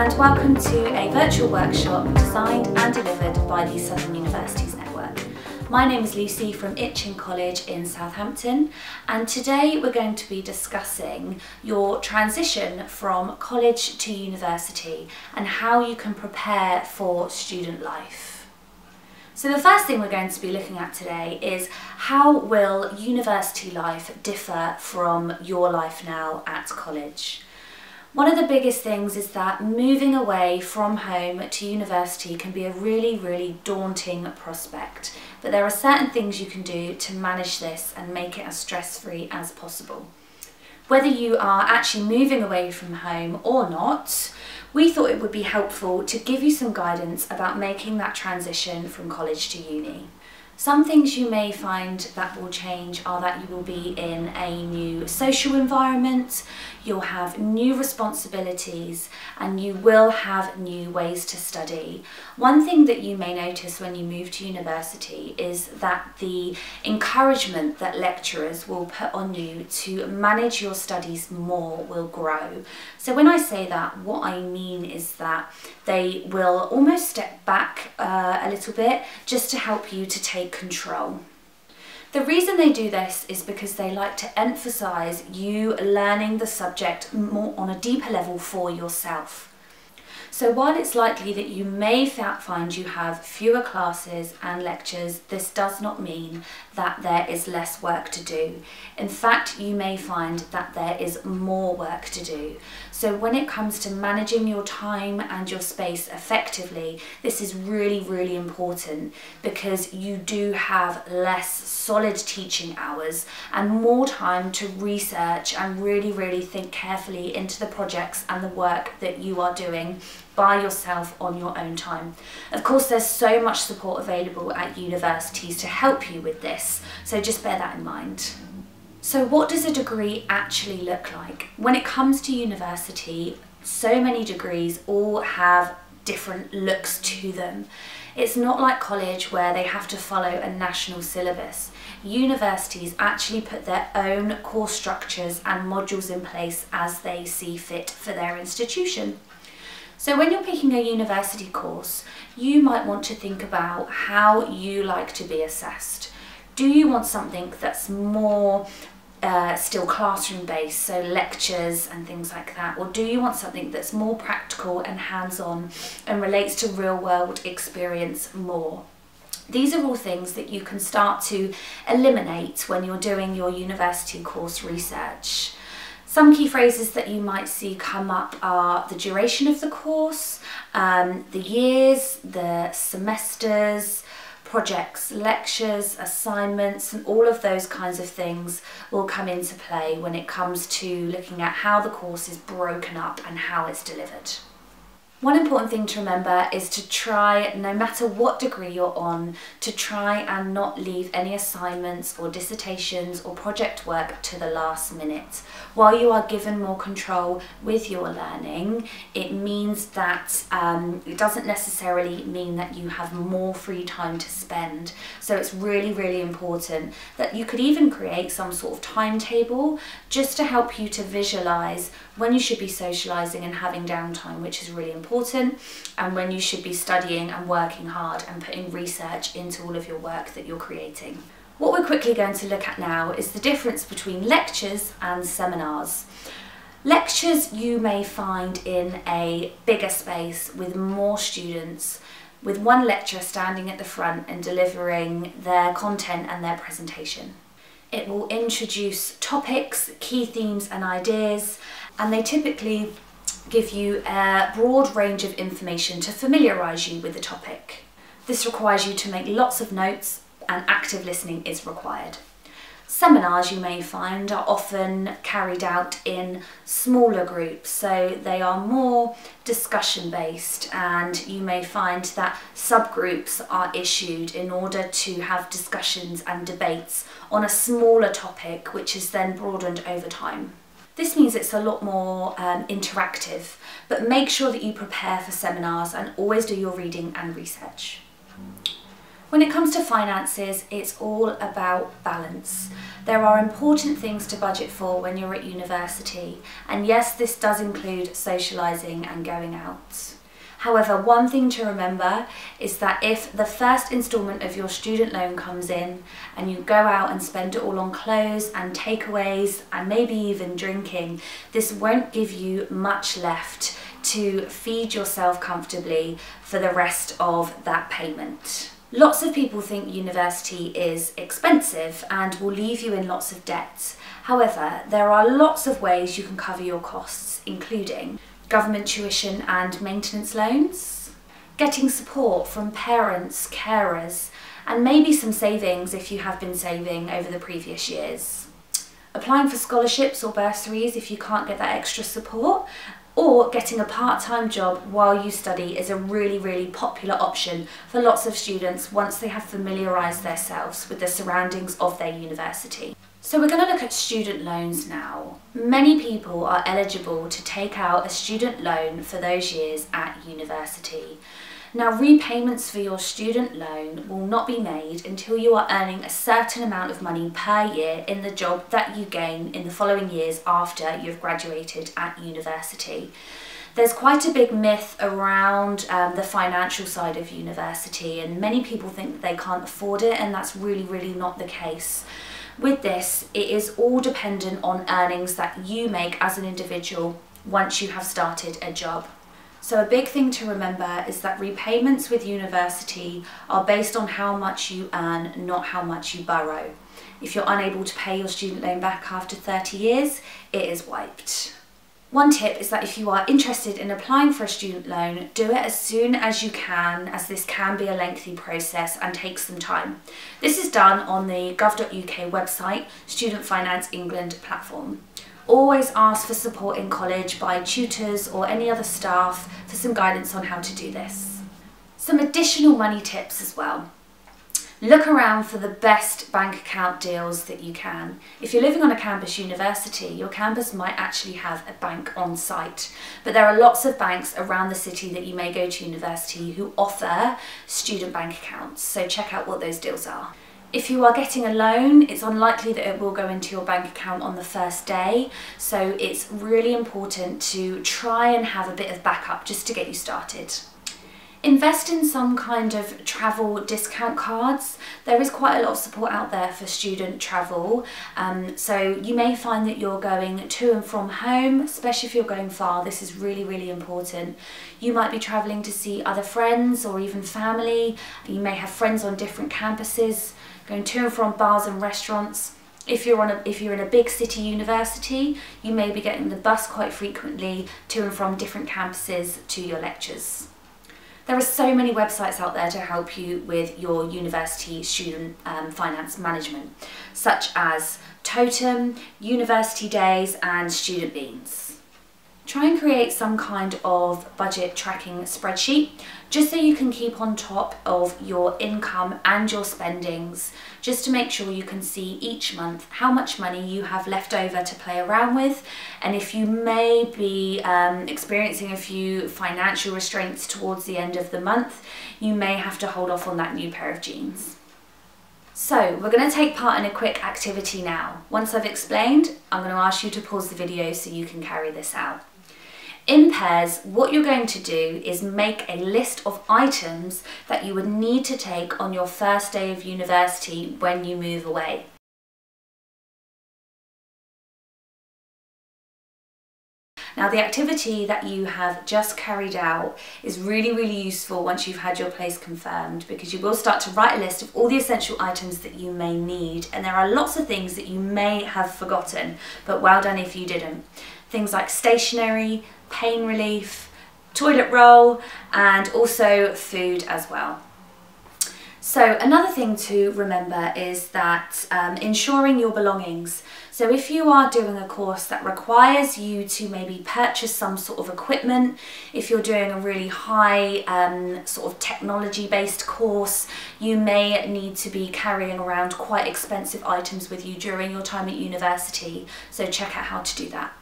and welcome to a virtual workshop designed and delivered by the Southern Universities Network. My name is Lucy from Itchen College in Southampton and today we're going to be discussing your transition from college to university and how you can prepare for student life. So the first thing we're going to be looking at today is how will university life differ from your life now at college? One of the biggest things is that moving away from home to university can be a really, really daunting prospect. But there are certain things you can do to manage this and make it as stress-free as possible. Whether you are actually moving away from home or not, we thought it would be helpful to give you some guidance about making that transition from college to uni. Some things you may find that will change are that you will be in a new social environment, you'll have new responsibilities and you will have new ways to study. One thing that you may notice when you move to university is that the encouragement that lecturers will put on you to manage your studies more will grow. So when I say that, what I mean is that they will almost step back uh, a little bit just to help you to take control. The reason they do this is because they like to emphasise you learning the subject more on a deeper level for yourself. So while it's likely that you may find you have fewer classes and lectures, this does not mean that there is less work to do. In fact, you may find that there is more work to do. So when it comes to managing your time and your space effectively, this is really, really important because you do have less solid teaching hours and more time to research and really, really think carefully into the projects and the work that you are doing by yourself on your own time. Of course, there's so much support available at universities to help you with this, so just bear that in mind. So what does a degree actually look like? When it comes to university, so many degrees all have different looks to them. It's not like college where they have to follow a national syllabus. Universities actually put their own course structures and modules in place as they see fit for their institution. So when you're picking a university course, you might want to think about how you like to be assessed. Do you want something that's more uh, still classroom based, so lectures and things like that? Or do you want something that's more practical and hands on and relates to real world experience more? These are all things that you can start to eliminate when you're doing your university course research. Some key phrases that you might see come up are the duration of the course, um, the years, the semesters, projects, lectures, assignments, and all of those kinds of things will come into play when it comes to looking at how the course is broken up and how it's delivered. One important thing to remember is to try, no matter what degree you're on, to try and not leave any assignments or dissertations or project work to the last minute. While you are given more control with your learning, it means that um, it doesn't necessarily mean that you have more free time to spend. So it's really, really important that you could even create some sort of timetable just to help you to visualize when you should be socializing and having downtime, which is really important, and when you should be studying and working hard and putting research into all of your work that you're creating. What we're quickly going to look at now is the difference between lectures and seminars. Lectures you may find in a bigger space with more students, with one lecturer standing at the front and delivering their content and their presentation. It will introduce topics, key themes and ideas and they typically give you a broad range of information to familiarise you with the topic. This requires you to make lots of notes and active listening is required. Seminars you may find are often carried out in smaller groups, so they are more discussion based, and you may find that subgroups are issued in order to have discussions and debates on a smaller topic, which is then broadened over time. This means it's a lot more um, interactive, but make sure that you prepare for seminars and always do your reading and research. When it comes to finances, it's all about balance. There are important things to budget for when you're at university, and yes, this does include socialising and going out. However, one thing to remember is that if the first instalment of your student loan comes in and you go out and spend it all on clothes and takeaways and maybe even drinking, this won't give you much left to feed yourself comfortably for the rest of that payment. Lots of people think university is expensive and will leave you in lots of debt. However, there are lots of ways you can cover your costs, including government tuition and maintenance loans, getting support from parents, carers, and maybe some savings if you have been saving over the previous years. Applying for scholarships or bursaries if you can't get that extra support, or getting a part-time job while you study is a really, really popular option for lots of students once they have familiarised themselves with the surroundings of their university. So we're going to look at student loans now. Many people are eligible to take out a student loan for those years at university. Now repayments for your student loan will not be made until you are earning a certain amount of money per year in the job that you gain in the following years after you've graduated at university. There's quite a big myth around um, the financial side of university and many people think they can't afford it and that's really really not the case. With this, it is all dependent on earnings that you make as an individual once you have started a job. So a big thing to remember is that repayments with university are based on how much you earn, not how much you borrow. If you're unable to pay your student loan back after 30 years, it is wiped. One tip is that if you are interested in applying for a student loan, do it as soon as you can as this can be a lengthy process and takes some time. This is done on the gov.uk website, Student Finance England platform. Always ask for support in college by tutors or any other staff for some guidance on how to do this. Some additional money tips as well. Look around for the best bank account deals that you can. If you're living on a campus university, your campus might actually have a bank on site. But there are lots of banks around the city that you may go to university who offer student bank accounts. So check out what those deals are. If you are getting a loan, it's unlikely that it will go into your bank account on the first day, so it's really important to try and have a bit of backup just to get you started. Invest in some kind of travel discount cards. There is quite a lot of support out there for student travel. Um, so you may find that you're going to and from home, especially if you're going far. This is really, really important. You might be travelling to see other friends or even family. You may have friends on different campuses, going to and from bars and restaurants. If you're, on a, if you're in a big city university, you may be getting the bus quite frequently to and from different campuses to your lectures. There are so many websites out there to help you with your university student um, finance management, such as TOTUM, University Days and Student Beans. Try and create some kind of budget tracking spreadsheet just so you can keep on top of your income and your spendings just to make sure you can see each month how much money you have left over to play around with and if you may be um, experiencing a few financial restraints towards the end of the month you may have to hold off on that new pair of jeans. So we're going to take part in a quick activity now. Once I've explained, I'm going to ask you to pause the video so you can carry this out. In pairs, what you're going to do is make a list of items that you would need to take on your first day of university when you move away. Now the activity that you have just carried out is really, really useful once you've had your place confirmed because you will start to write a list of all the essential items that you may need and there are lots of things that you may have forgotten, but well done if you didn't. Things like stationery, pain relief, toilet roll, and also food as well. So another thing to remember is that um, ensuring your belongings. So if you are doing a course that requires you to maybe purchase some sort of equipment, if you're doing a really high um, sort of technology based course, you may need to be carrying around quite expensive items with you during your time at university. So check out how to do that.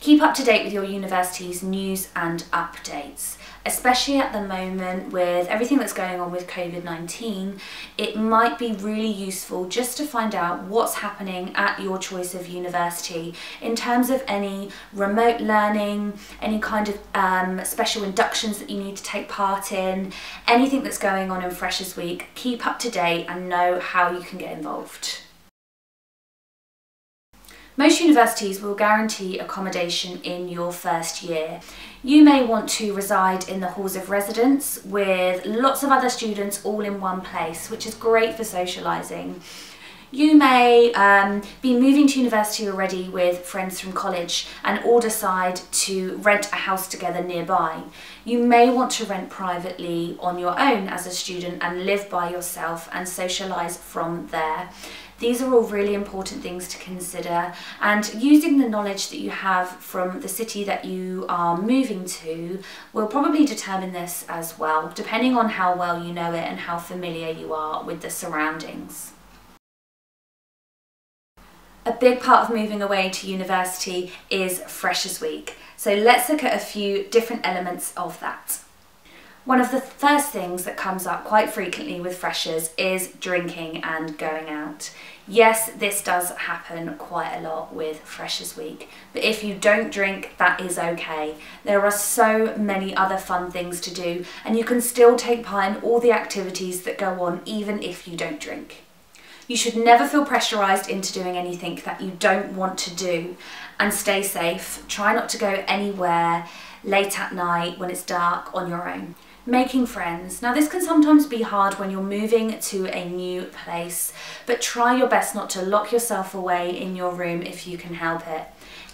Keep up to date with your university's news and updates especially at the moment with everything that's going on with COVID 19, it might be really useful just to find out what's happening at your choice of university in terms of any remote learning, any kind of um, special inductions that you need to take part in, anything that's going on in Freshers Week. Keep up to date and know how you can get involved. Most universities will guarantee accommodation in your first year. You may want to reside in the halls of residence with lots of other students all in one place, which is great for socialising. You may um, be moving to university already with friends from college and all decide to rent a house together nearby. You may want to rent privately on your own as a student and live by yourself and socialise from there. These are all really important things to consider and using the knowledge that you have from the city that you are moving to will probably determine this as well, depending on how well you know it and how familiar you are with the surroundings. A big part of moving away to university is Freshers Week. So let's look at a few different elements of that. One of the first things that comes up quite frequently with freshers is drinking and going out. Yes, this does happen quite a lot with Freshers Week, but if you don't drink, that is okay. There are so many other fun things to do, and you can still take part in all the activities that go on even if you don't drink. You should never feel pressurised into doing anything that you don't want to do and stay safe. Try not to go anywhere late at night when it's dark on your own making friends. Now this can sometimes be hard when you're moving to a new place, but try your best not to lock yourself away in your room if you can help it.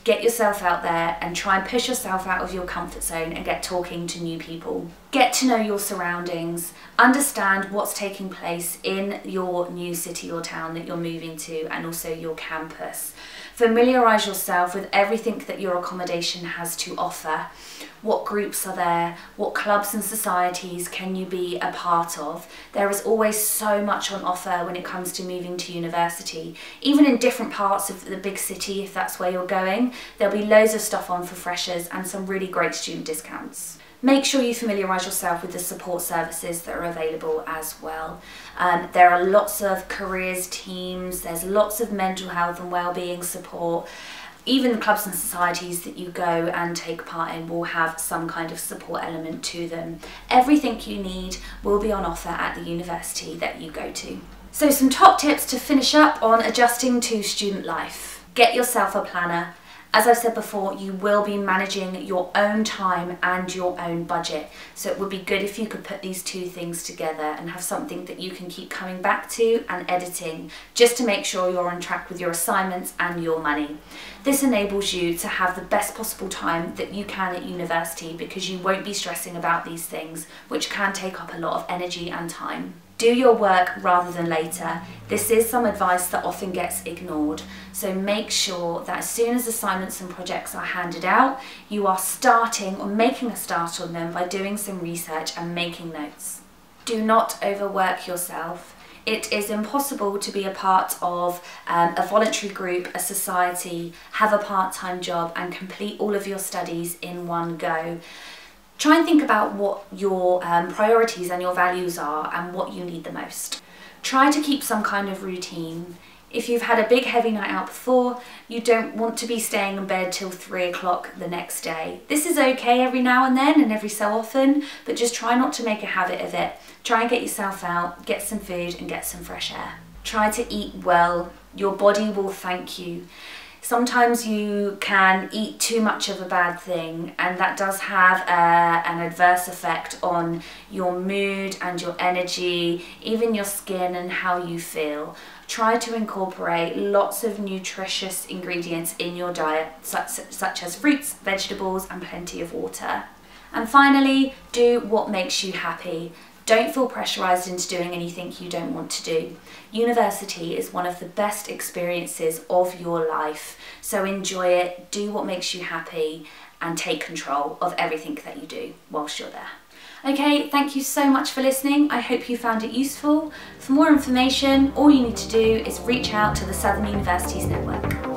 Get yourself out there and try and push yourself out of your comfort zone and get talking to new people. Get to know your surroundings, understand what's taking place in your new city or town that you're moving to and also your campus. Familiarise yourself with everything that your accommodation has to offer. What groups are there? What clubs and societies can you be a part of? There is always so much on offer when it comes to moving to university. Even in different parts of the big city, if that's where you're going, there'll be loads of stuff on for freshers and some really great student discounts make sure you familiarise yourself with the support services that are available as well. Um, there are lots of careers teams, there's lots of mental health and wellbeing support. Even the clubs and societies that you go and take part in will have some kind of support element to them. Everything you need will be on offer at the university that you go to. So some top tips to finish up on adjusting to student life. Get yourself a planner as I've said before, you will be managing your own time and your own budget. So it would be good if you could put these two things together and have something that you can keep coming back to and editing just to make sure you're on track with your assignments and your money. This enables you to have the best possible time that you can at university because you won't be stressing about these things, which can take up a lot of energy and time. Do your work rather than later. This is some advice that often gets ignored. So make sure that as soon as assignments and projects are handed out, you are starting or making a start on them by doing some research and making notes. Do not overwork yourself. It is impossible to be a part of um, a voluntary group, a society, have a part-time job and complete all of your studies in one go try and think about what your um, priorities and your values are and what you need the most. Try to keep some kind of routine. If you've had a big heavy night out before, you don't want to be staying in bed till three o'clock the next day. This is okay every now and then and every so often, but just try not to make a habit of it. Try and get yourself out, get some food and get some fresh air. Try to eat well. Your body will thank you sometimes you can eat too much of a bad thing and that does have uh, an adverse effect on your mood and your energy, even your skin and how you feel. Try to incorporate lots of nutritious ingredients in your diet such, such as fruits, vegetables and plenty of water. And finally, do what makes you happy. Don't feel pressurised into doing anything you don't want to do. University is one of the best experiences of your life, so enjoy it, do what makes you happy, and take control of everything that you do whilst you're there. Okay, thank you so much for listening. I hope you found it useful. For more information, all you need to do is reach out to the Southern Universities Network.